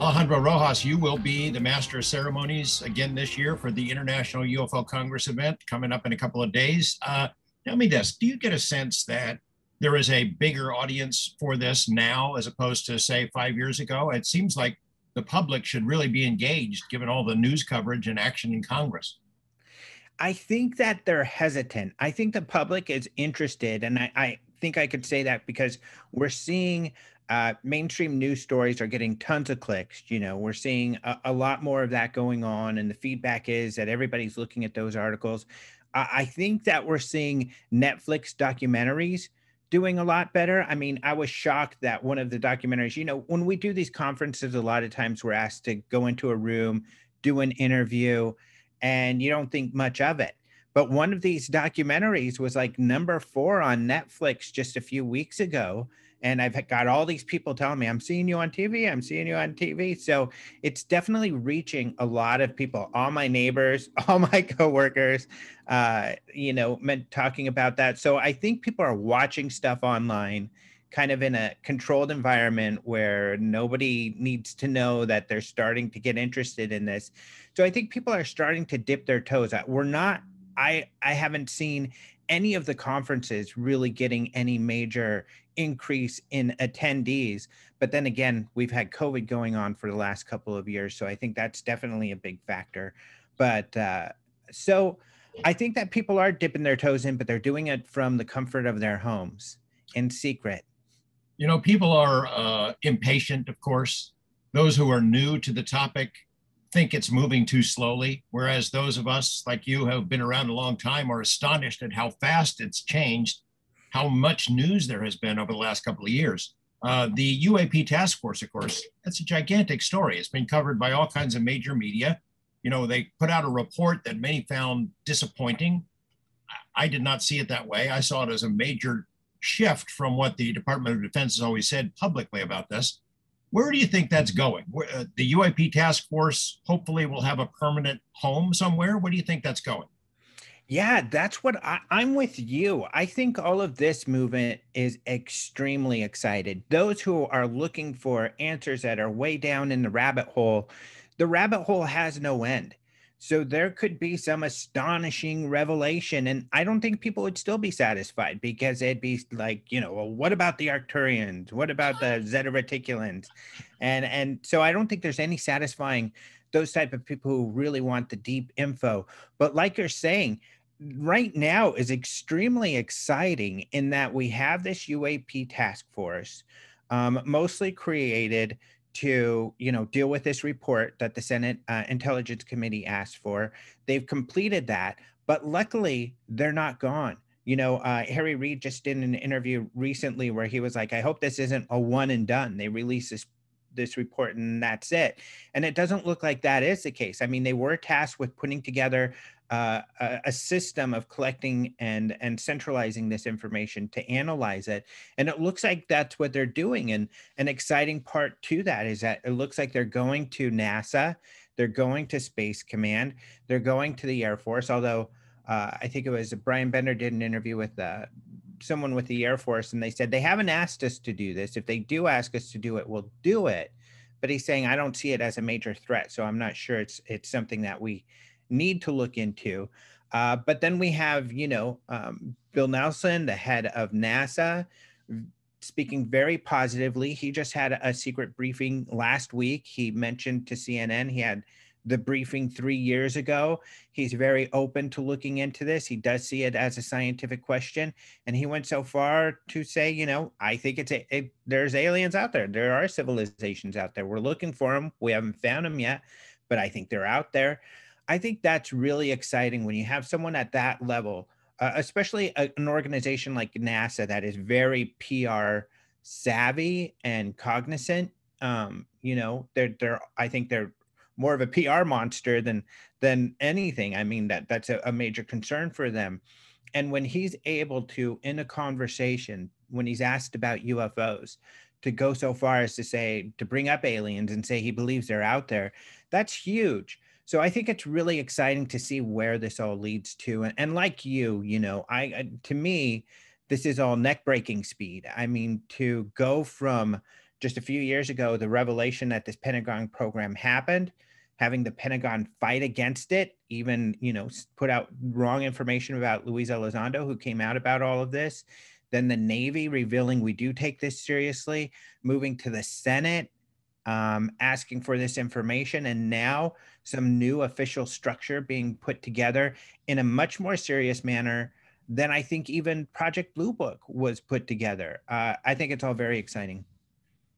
Alejandro Rojas, you will be the master of ceremonies again this year for the International UFO Congress event coming up in a couple of days. Uh, tell me this Do you get a sense that there is a bigger audience for this now as opposed to, say, five years ago? It seems like the public should really be engaged given all the news coverage and action in Congress. I think that they're hesitant. I think the public is interested. And I, I think I could say that because we're seeing uh, mainstream news stories are getting tons of clicks. You know, we're seeing a, a, lot more of that going on, and the feedback is that everybody's looking at those articles. I think that we're seeing Netflix documentaries doing a lot better. I mean, I was shocked that one of the documentaries, you know, when we do these conferences, a lot of times we're asked to go into a room, do an interview, and you don't think much of it. But one of these documentaries was like number four on Netflix just a few weeks ago and I've got all these people telling me, I'm seeing you on TV, I'm seeing you on TV. So it's definitely reaching a lot of people, all my neighbors, all my coworkers, uh, you know, talking about that. So I think people are watching stuff online kind of in a controlled environment where nobody needs to know that they're starting to get interested in this. So I think people are starting to dip their toes. We're not I I haven't seen any of the conferences really getting any major increase in attendees. But then again, we've had COVID going on for the last couple of years. So I think that's definitely a big factor. But uh, so I think that people are dipping their toes in, but they're doing it from the comfort of their homes in secret. You know, people are uh, impatient, of course. Those who are new to the topic think it's moving too slowly, whereas those of us like you have been around a long time are astonished at how fast it's changed, how much news there has been over the last couple of years. Uh, the UAP task force, of course, that's a gigantic story. It's been covered by all kinds of major media. You know, they put out a report that many found disappointing. I did not see it that way. I saw it as a major shift from what the Department of Defense has always said publicly about this. Where do you think that's going? Uh, the UAP task force hopefully will have a permanent home somewhere. Where do you think that's going? Yeah, that's what I, am with you. I think all of this movement is extremely excited. Those who are looking for answers that are way down in the rabbit hole, the rabbit hole has no end. So there could be some astonishing revelation. And I don't think people would still be satisfied because it'd be like, you know, well, what about the Arcturians? What about the Zeta Reticulans? And and so I don't think there's any satisfying those type of people who really want the deep info. But like you're saying, right now is extremely exciting in that we have this UAP task force, um, mostly created to you know deal with this report that the Senate uh, Intelligence Committee asked for. They've completed that, but luckily they're not gone. You know, uh, Harry Reid just did an interview recently where he was like, "I hope this isn't a one and done. They release this this report and that's it." And it doesn't look like that is the case. I mean, they were tasked with putting together uh, a, a, system of collecting and and centralizing this information to analyze it and it looks like that's what they're doing and an exciting part to that is that it looks like they're going to nasa they're going to space command they're going to the air force although uh, i think it was brian bender did an interview with uh, someone with the air force and they said they haven't asked us to do this. If they do ask us to do it we'll do it. But he's saying i don't see it as a major threat so i'm not sure it's it's something that we need to look into. Uh, but then we have, you know, um, Bill Nelson, the head of NASA, speaking very positively. He just had a secret briefing last week. He mentioned to CNN he had the briefing three years ago. He's very open to looking into this. He does see it as a scientific question, and he went so far to say, you know, I think it's a, a there's aliens out there. There are civilizations out there. We're looking for them. We haven't found them yet, but I think they're out there. I think that's really exciting when you have someone at that level, uh, especially a, an organization like NASA that is very PR savvy and cognizant. Um, you know, they're they're I think they're more of a PR monster than than anything. I mean that that's a, a major concern for them. And when he's able to, in a conversation, when he's asked about UFOs, to go so far as to say to bring up aliens and say he believes they're out there, that's huge so I think it's really exciting to see where this all leads to. And, and like you, you know, I, I to me, this is all neck breaking speed. I mean, to go from just a few years ago, the revelation that this Pentagon program happened, having the Pentagon fight against it, even, you know, put out wrong information about Luis Elizondo, who came out about all of this. Then the Navy revealing we do take this seriously, moving to the Senate, um, asking for this information, and now some new official structure being put together in a much more serious manner than I think even Project Blue Book was put together. Uh, I think it's all very exciting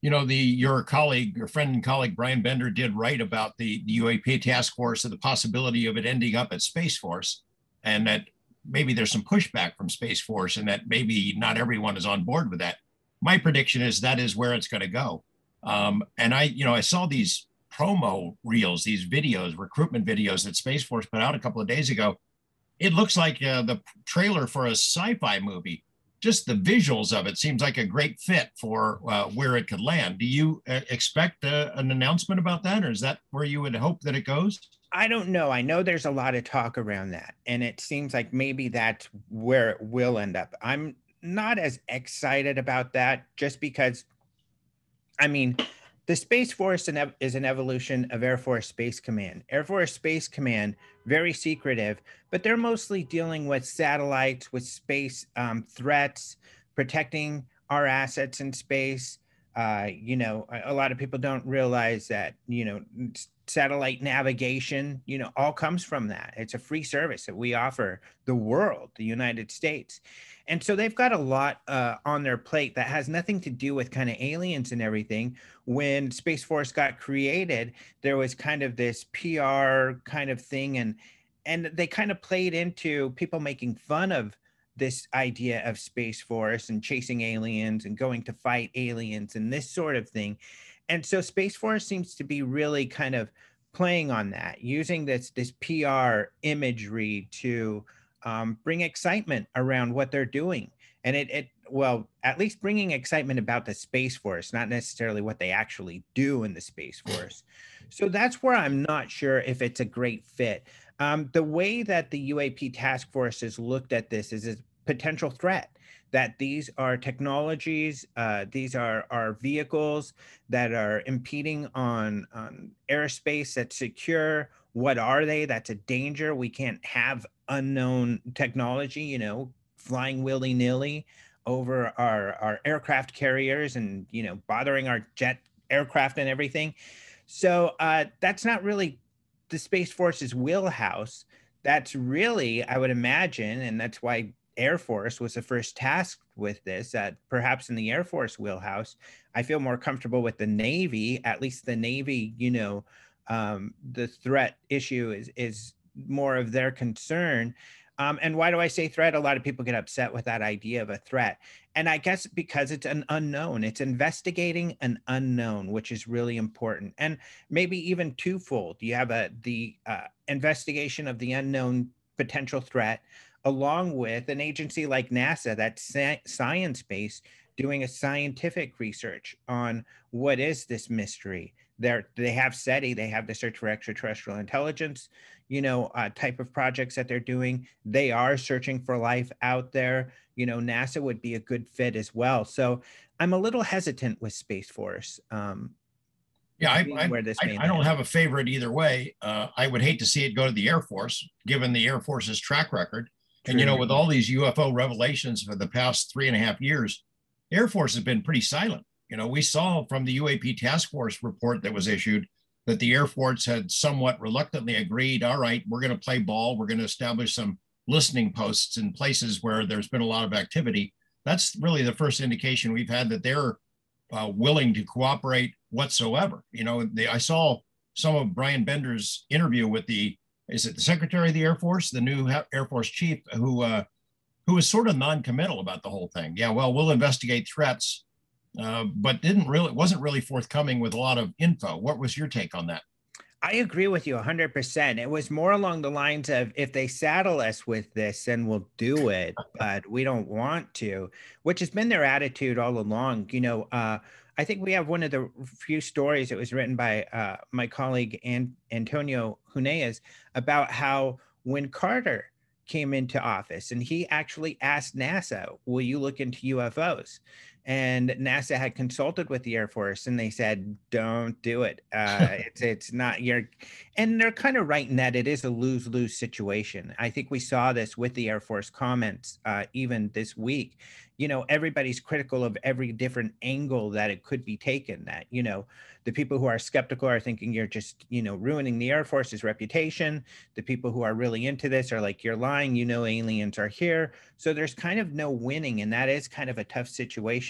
you know, the your colleague, your friend and colleague Brian Bender did write about the, the UAP task force and the possibility of it ending up at Space Force, and that maybe there's some pushback from Space Force, and that maybe not everyone is on board with that. My prediction is that is where it's going to go. Um, and I, you know, I saw these promo reels, these videos, recruitment videos that Space Force put out a couple of days ago. It looks like uh, the trailer for a sci-fi movie just the visuals of it seems like a great fit for uh, where it could land. Do you uh, expect uh, an announcement about that, or is that where you would hope that it goes? I don't know. I know there's a lot of talk around that, and it seems like maybe that's where it will end up. I'm not as excited about that just because, I mean, the Space Force is an evolution of Air Force Space Command. Air Force Space Command, very secretive, but they're mostly dealing with satellites, with space um, threats, protecting our assets in space. Uh, you know, a, a lot of people don't realize that, you know, satellite navigation, you know, all comes from that. It's a free service that we offer the world, the United States. And so they've got a lot uh, on their plate that has nothing to do with kind of aliens and everything. When Space Force got created, there was kind of this PR kind of thing, and and they kind of played into people making fun of this idea of Space Force and chasing aliens and going to fight aliens and this sort of thing. And so Space Force seems to be really kind of playing on that, using this this PR imagery to um, bring excitement around what they're doing. And it, it, well, at least bringing excitement about the Space Force, not necessarily what they actually do in the Space Force. So that's where I'm not sure if it's a great fit. Um, the way that the UAP task force has looked at this is a potential threat that these are technologies, uh, these are, are vehicles that are impeding on, on airspace that's secure. What are they? That's a danger. We can't have unknown technology, you know, flying willy nilly over our, our aircraft carriers and, you know, bothering our jet aircraft and everything. So uh, that's not really the Space Force's wheelhouse. That's really, I would imagine, and that's why Air Force was the first tasked with this, that perhaps in the Air Force wheelhouse, I feel more comfortable with the Navy, at least the Navy, you know, um, the threat issue is, is more of their concern. Um, and why do I say threat? A lot of people get upset with that idea of a threat. And I guess because it's an unknown, it's investigating an unknown, which is really important. And maybe even twofold. You have a the uh, investigation of the unknown potential threat, along with an agency like NASA that's science based doing a scientific research on what is this mystery. They're, they have SETI, they have the Search for Extraterrestrial Intelligence, you know, uh, type of projects that they're doing. They are searching for life out there. You know, NASA would be a good fit as well. So I'm a little hesitant with Space Force. Um, yeah, I, I, I, I don't have a favorite either way. Uh, I would hate to see it go to the Air Force, given the Air Force's track record. And you know, with all these UFO revelations for the past three and a half years, Air Force has been pretty silent. You know, we saw from the UAP task force report that was issued that the Air Force had somewhat reluctantly agreed, all right, we're going to play ball. We're going to establish some listening posts in places where there's been a lot of activity. That's really the first indication we've had that they're uh, willing to cooperate whatsoever. You know, they, I saw some of Brian Bender's interview with the is it the Secretary of the Air Force, the new Air Force chief, who uh, who was sort of non-committal about the whole thing. Yeah, well, we'll investigate threats, uh, but didn't really wasn't really forthcoming with a lot of info. What was your take on that? I agree with you 100%. It was more along the lines of if they saddle us with this, then we'll do it, but we don't want to, which has been their attitude all along. You know, uh, I think we have one of the few stories that was written by uh, my colleague An- Antonio Huneeus about how when Carter came into office and he actually asked NASA, Will you look into UFOs? And NASA had consulted with the Air Force, and they said, "Don't do it. Uh, it's it's not your." And they're kind of right in that it is a lose lose situation. I think we saw this with the Air Force comments uh, even this week. You know, everybody's critical of every different angle that it could be taken. That you know, the people who are skeptical are thinking you're just you know ruining the Air Force's reputation. The people who are really into this are like, "You're lying. You know, aliens are here." So there's kind of no winning, and that is kind of a tough situation.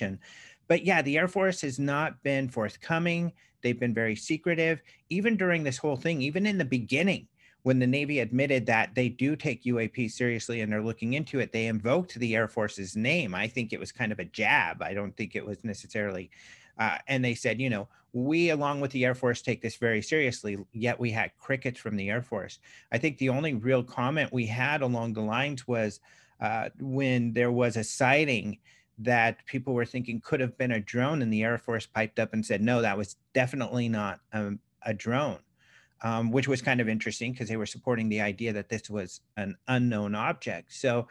But yeah, the Air Force has not been forthcoming. They've been very secretive, even during this whole thing, even in the beginning when the Navy admitted that they do take UAP seriously and they're looking into it, they invoked the Air Force's name. I think it was kind of a jab. I don't think it was necessarily. Uh, and they said, you know, we, along with the Air Force, take this very seriously, yet we had crickets from the Air Force. I think the only real comment we had along the lines was uh, when there was a sighting that people were thinking could have been a drone, and the Air Force piped up and said, no, that was definitely not a, a drone um, which was kind of interesting because they were supporting the idea that this was an unknown object. So,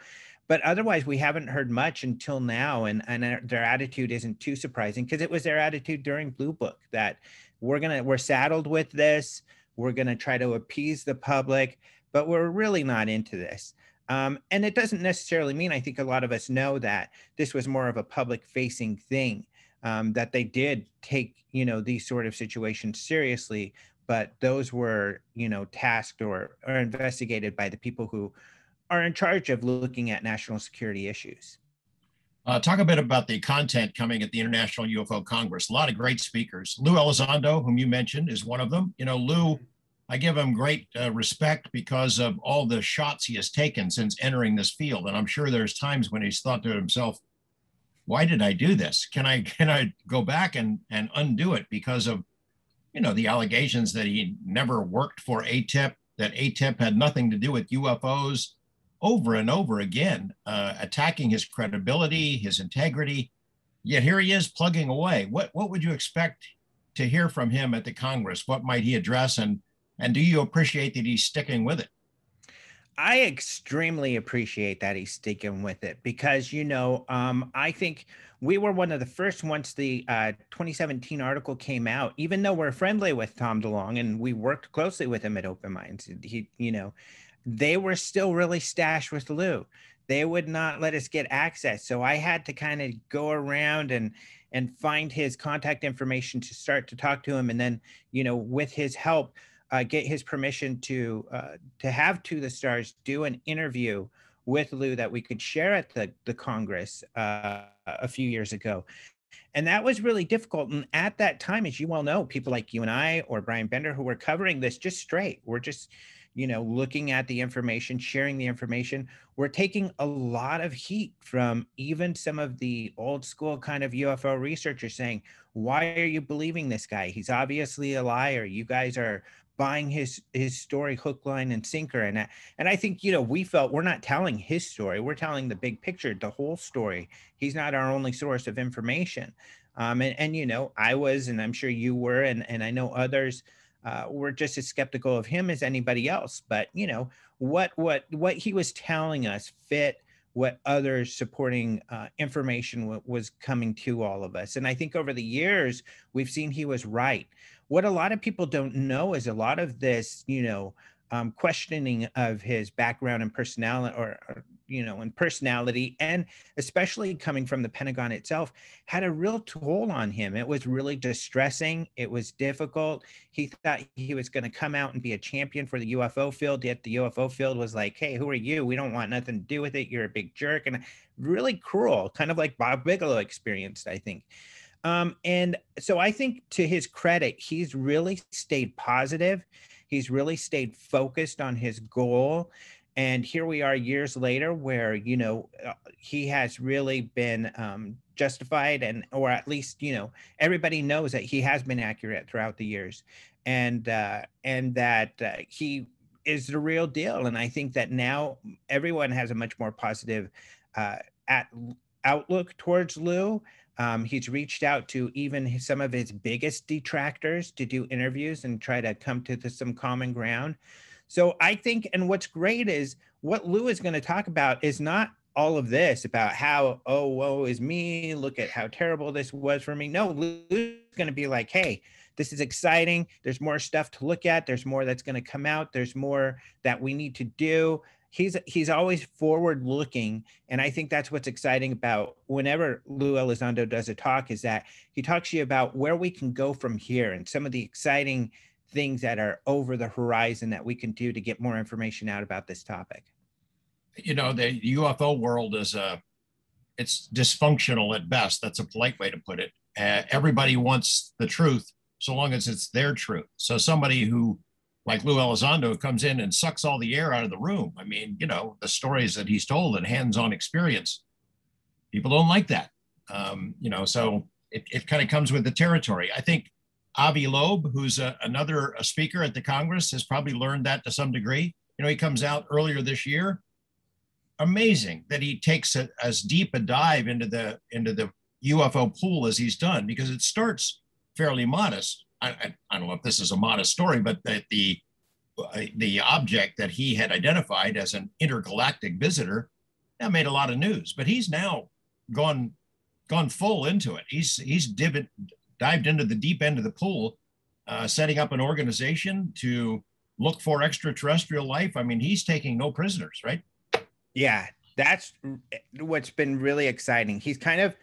but otherwise, we haven't heard much until now, and and their attitude isn't too surprising because it was their attitude during Blue Book that we're gonna we're saddled with this, we're gonna try to appease the public, but we're really not into this. Um, and it doesn't necessarily mean I think a lot of us know that this was more of a public facing thing. Um, that they did take you know these sort of situations seriously but those were you know tasked or, or investigated by the people who are in charge of looking at national security issues uh, talk a bit about the content coming at the International UFO Congress. A lot of great speakers. Lou Elizondo, whom you mentioned, is one of them. You know, Lou, I give him great uh, respect because of all the shots he has taken since entering this field. And I'm sure there's times when he's thought to himself, why did I do this? Can I can I go back and, and undo it because of you know, the allegations that he never worked for AATIP, that AATIP had nothing to do with UFOs over and over again, uh, attacking his credibility, his integrity. Yet here he is plugging away. What, what would you expect to hear from him at the Congress? What might he address? And, and do you appreciate that he's sticking with it? I extremely appreciate that he's sticking with it because, you know, um, I think we were one of the first once the uh, 2017 article came out, even though we're friendly with Tom DeLonge and we worked closely with him at Open Minds. He, you know, they were still really stashed with Lou. They would not let us get access. So I had to kind of go around and and find his contact information to start to talk to him. And then, you know, with his help, uh, get his permission to uh, to have to the stars do an interview with Lou that we could share at the the Congress uh, a few years ago. And that was really difficult. And at that time, as you well know, people like you and I or Brian Bender who were covering this just straight, we're just, you know, looking at the information, sharing the information. We're taking a lot of heat from even some of the old school kind of UFO researchers saying, why are you believing this guy? He's obviously a liar. You guys are buying his his story hook line and sinker and and I think you know we felt we're not telling his story we're telling the big picture the whole story. He's not our only source of information. Um, and, and you know I was and I'm sure you were and and I know others uh, were just as skeptical of him as anybody else but you know what what what he was telling us fit what other supporting uh, information was coming to all of us and I think over the years we've seen he was right. What a lot of people don't know is a lot of this, you know, um, questioning of his background and personality or, or, you know and personality and especially coming from the pentagon itself had a real toll on him. It was really distressing. It was difficult. He thought he was going to come out and be a champion for the ufo field yet the ufo field was like hey who are you? We don't want nothing to do with it. You're a big jerk and really cruel kind of like bob bigelow experienced i think. Um, and so I think to his credit, he's really stayed positive. He's really stayed focused on his goal. And here we are years later where, you know, uh, he has really been um, justified and, or at least, you know, everybody knows that he has been accurate throughout the years and, uh, and that uh, he is the real deal. And I think that now everyone has a much more positive uh, at, outlook towards Lou um, he's reached out to even some of his biggest detractors to do interviews and try to come to the, some common ground. So I think, and what's great is what Lou is going to talk about is not all of this about how oh woe is me look at how terrible this was for me. No lou's going to be like hey this is exciting. There's more stuff to look at. There's more that's going to come out. There's more that we need to do. He's he's always forward looking and i think that's what's exciting about whenever lou elizondo does a talk is that he talks to you about where we can go from here and some of the exciting things that are over the horizon that we can do to get more information out about this topic you know the ufo world is a it's dysfunctional at best that's a polite way to put it uh, everybody wants the truth so long as it's their truth so somebody who like Lou Elizondo comes in and sucks all the air out of the room. I mean, you know, the stories that he's told and hands-on experience, people don't like that. Um, you know, so it, it kind of comes with the territory. I think Avi Loeb, who's a, another a speaker at the Congress, has probably learned that to some degree. You know, he comes out earlier this year. Amazing that he takes a, as deep a dive into the into the UFO pool as he's done because it starts fairly modest I, I, don't know if this is a modest story, but that the uh, the object that he had identified as an intergalactic visitor that made a lot of news. But he's now gone gone full into it. He's he's divot, dived into the deep end of the pool, uh, setting up an organization to look for extraterrestrial life. I mean, he's taking no prisoners, right? Yeah, that's what's been really exciting. He's kind of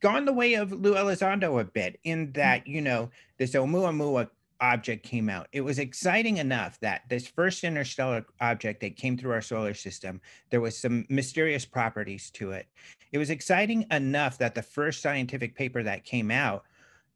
gone the way of Lou Elizondo a bit in that, you know, this Oumuamua object came out. It was exciting enough that this first interstellar object that came through our solar system, there was some mysterious properties to it. It was exciting enough that the first scientific paper that came out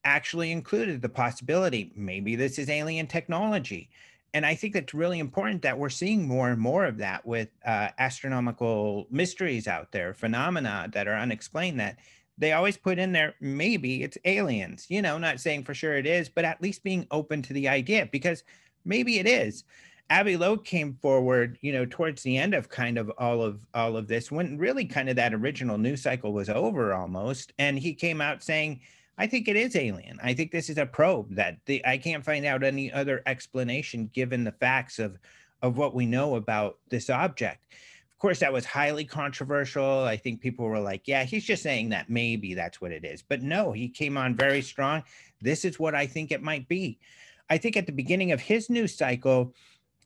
actually included the possibility maybe this is alien technology. And I think that's really important that we're seeing more and more of that with uh, astronomical mysteries out there, phenomena that are unexplained that they always put in there maybe it's aliens you know not saying for sure it is but at least being open to the idea because maybe it is Avi Loeb came forward, you know, towards the end of kind of all of all of this, when really kind of that original news cycle was over almost, and he came out saying, "I think it is alien. I think this is a probe that the, I can't find out any other explanation given the facts of of what we know about this object." Of course, that was highly controversial. I think people were like, yeah, he's just saying that maybe that's what it is. But no, he came on very strong. This is what I think it might be. I think at the beginning of his news cycle,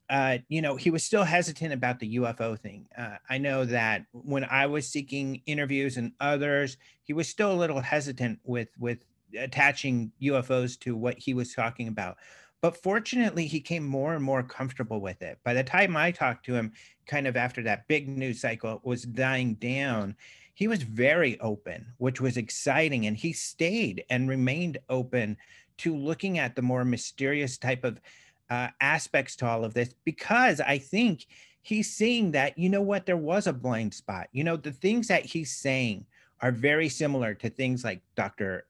uh, you know, he was still hesitant about the UFO thing. Uh, I know that when I was seeking interviews and others, he was still a little hesitant with with attaching UFOs to what he was talking about. But fortunately, he came more and more comfortable with it. By the time I talked to him, kind of after that big news cycle was dying down, he was very open, which was exciting. And he stayed and remained open to looking at the more mysterious type of uh, aspects to all of this because I think he's seeing that, you know what, there was a blind spot. You know, the things that he's saying are very similar to things like Dr.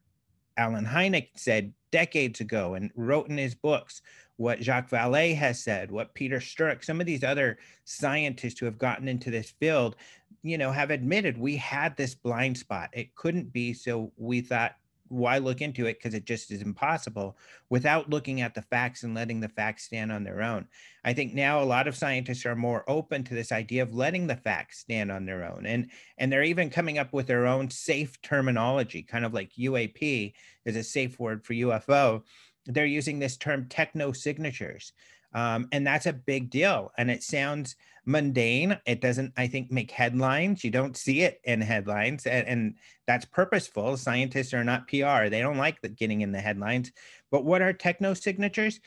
Allen Hynek said decades ago and wrote in his books, what Jacques Vallée has said, what Peter Sturrock, some of these other scientists who have gotten into this field, you know, have admitted we had this blind spot. It couldn't be. So we thought why look into it? Because it just is impossible without looking at the facts and letting the facts stand on their own. I think now a lot of scientists are more open to this idea of letting the facts stand on their own and and they're even coming up with their own safe terminology kind of like uap is a safe word for ufo they're using this term techno signatures um, and that's a big deal and it sounds mundane. It doesn't, I think, make headlines. You don't see it in headlines, and, and that's purposeful. Scientists are not PR. They don't like the, getting in the headlines. But what are techno signatures?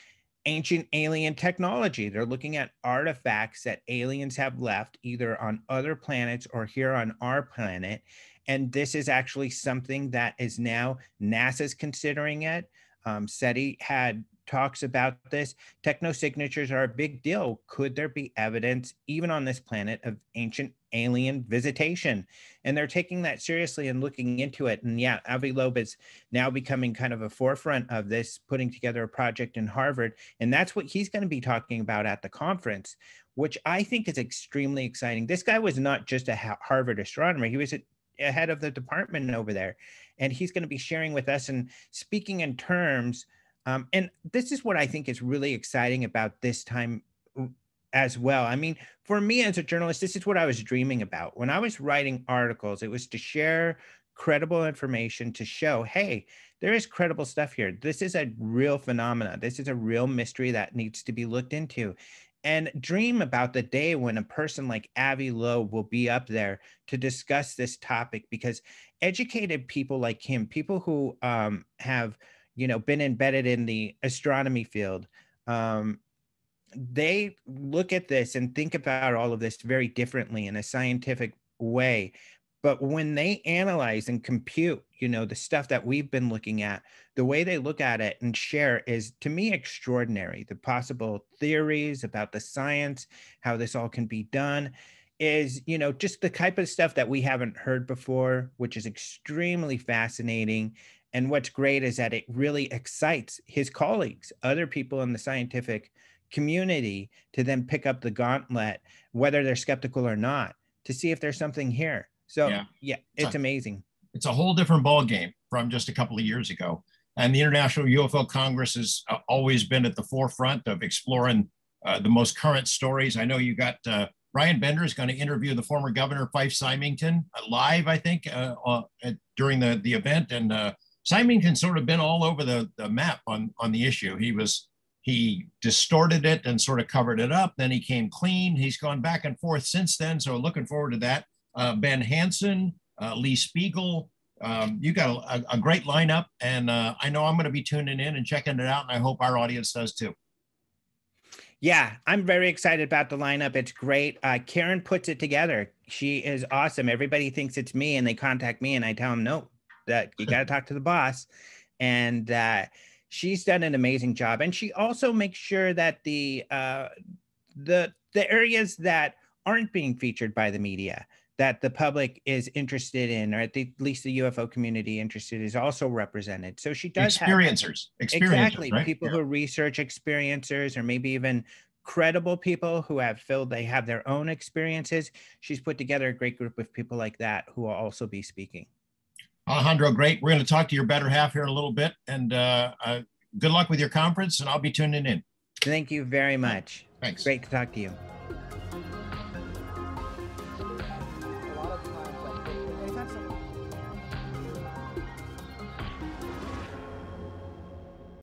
Ancient alien technology. They're looking at artifacts that aliens have left either on other planets or here on our planet. And this is actually something that is now NASA's considering it. Um, SETI had talks about this. Techno signatures are a big deal. Could there be evidence, even on this planet, of ancient alien visitation? And they're taking that seriously and looking into it. And yeah, Avi Loeb is now becoming kind of a forefront of this, putting together a project in Harvard. And that's what he's going to be talking about at the conference, which I think is extremely exciting. This guy was not just a Harvard astronomer, he was a head of the department over there. And he's going to be sharing with us and speaking in terms um, and this is what I think is really exciting about this time as well. I mean, for me as a journalist, this is what I was dreaming about. When I was writing articles, it was to share credible information to show, hey, there is credible stuff here. This is a real phenomena. This is a real mystery that needs to be looked into. And dream about the day when a person like Avi Loeb will be up there to discuss this topic because educated people like him, people who um, have, you know, been embedded in the astronomy field, um, they look at this and think about all of this very differently in a scientific way. But when they analyze and compute you know the stuff that we've been looking at the way they look at it and share is to me extraordinary. The possible theories about the science how this all can be done is you know just the type of stuff that we haven't heard before which is extremely fascinating and what's great is that it really excites his colleagues other people in the scientific community to then pick up the gauntlet, whether they're skeptical or not, to see if there's something here. So yeah, yeah it's, it's a, amazing. It's a whole different ballgame from just a couple of years ago. And the International UFO Congress has uh, always been at the forefront of exploring uh, the most current stories. I know you got uh, Brian Bender is going to interview the former governor Fife Symington uh, live, I think, uh, uh, during the, the event. And Symington's sort of been all over the, the map on, on the issue. He was he distorted it and sort of covered it up. Then he came clean. He's gone back and forth since then. So looking forward to that. Uh, ben Hansen, uh, Lee Spiegel. Um, you got a, a, great lineup, and uh, I know I'm going to be tuning in and checking it out, and I hope our audience does too. Yeah, I'm very excited about the lineup. It's great. Uh, Karen puts it together. She is awesome. Everybody thinks it's me, and they contact me, and I tell them no, that you got to talk to the boss. And uh, she's done an amazing job and she also makes sure that the uh, the the areas that aren't being featured by the media that the public is interested in, or at, the, at least the UFO community interested, is also represented. So she does experiencers, have, experiencers exactly right? people yeah. who research experiencers, or maybe even credible people who have filled they have their own experiences. She's put together a great group of people like that who will also be speaking. Alejandro, great. We're going to talk to your better half here in a little bit. And uh, uh, good luck with your conference, and I'll be tuning in. Thank you very much. Thanks. Great to talk to you.